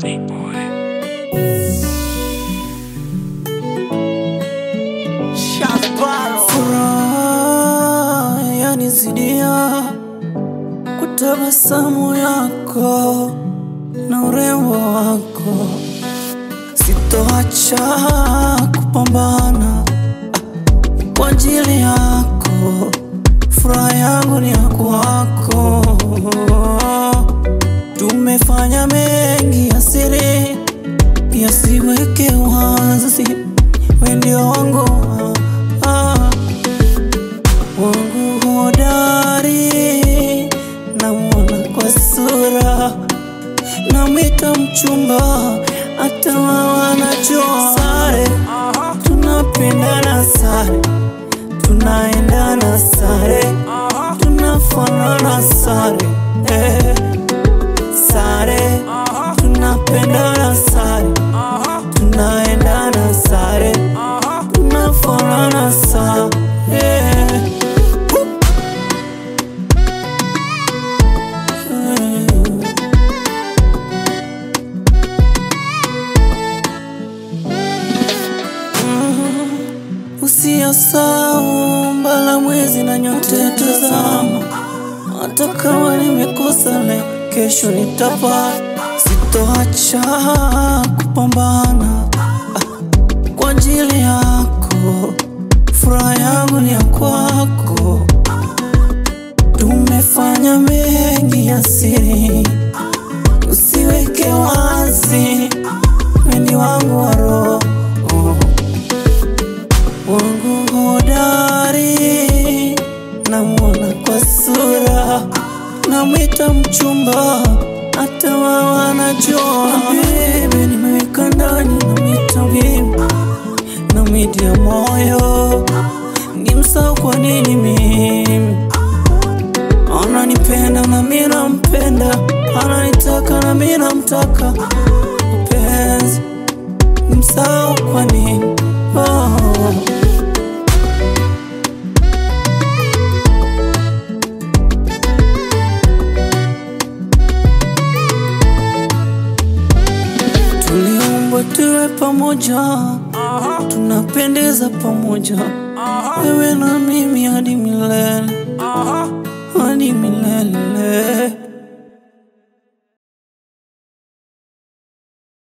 big boy. Furaha yanizidia kutabasamu yako na urembo wako, sitoacha kupambana kwa ajili yako. Furaha yangu ni ya kwako. Tumefanya mengi wazi, we ndio wangu ah, wangu hodari, namwona kwa sura, namwita mchumba, hata mama anajua. Sare, Usiyasahau mbala mwezi na nyota tazama, hata kama nimekosa leo, kesho nitapata. Sitoacha kupambana ah, kwa ajili yako, furaha yangu ni ya kwako. Tumefanya mengi ya siri, usiweke wazi, wendi wangu wa namwita mchumba, hata wao anajua. Bebe nimeweka ndani, namwita bibi, namwitia moyo, ni msahau kwa nini mimi. Ananipenda na mimi nampenda, ananitaka na mimi namtaka, mpenzi msahau kwa nini. Oh. Tuwe pamoja, tunapendeza pamoja, wewe na mimi hadi milele, hadi milele.